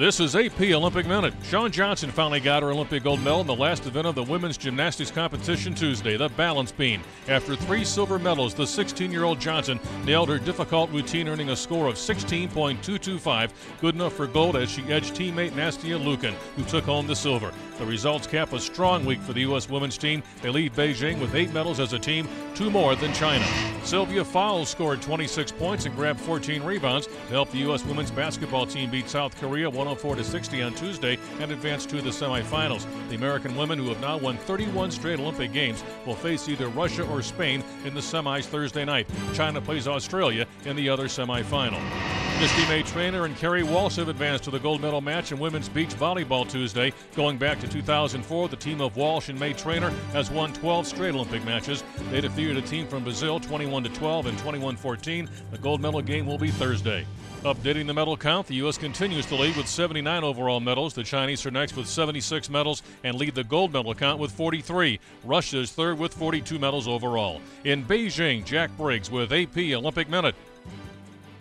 This is AP Olympic Minute. Shawn Johnson finally got her Olympic gold medal in the last event of the women's gymnastics competition Tuesday, the balance beam. After three silver medals, the 16 year old Johnson nailed her difficult routine, earning a score of 16.225, good enough for gold as she edged teammate Nastia Liukin, who took home the silver. The results cap a strong week for the U.S. women's team. They leave Beijing with eight medals as a team, two more than China. Sylvia Fowles scored 26 points and grabbed 14 rebounds to help the U.S. women's basketball team beat South Korea oh 104 to 60 on Tuesday and advance to the semifinals. The American women, who have now won 31 straight Olympic Games, will face either Russia or Spain in the semis Thursday night. China plays Australia in the other semifinal. Misty May Treanor and Kerri Walsh have advanced to the gold medal match in women's beach volleyball Tuesday. Going back to 2004, the team of Walsh and May Treanor has won 12 straight Olympic matches. They defeated a team from Brazil 21 to 12 and 21 14. The gold medal game will be Thursday. Updating the medal count, the U.S. continues to lead with 79 overall medals. The Chinese are next with 76 medals and lead the gold medal count with 43. Russia is third with 42 medals overall. In Beijing, Jack Briggs with AP Olympic Minute.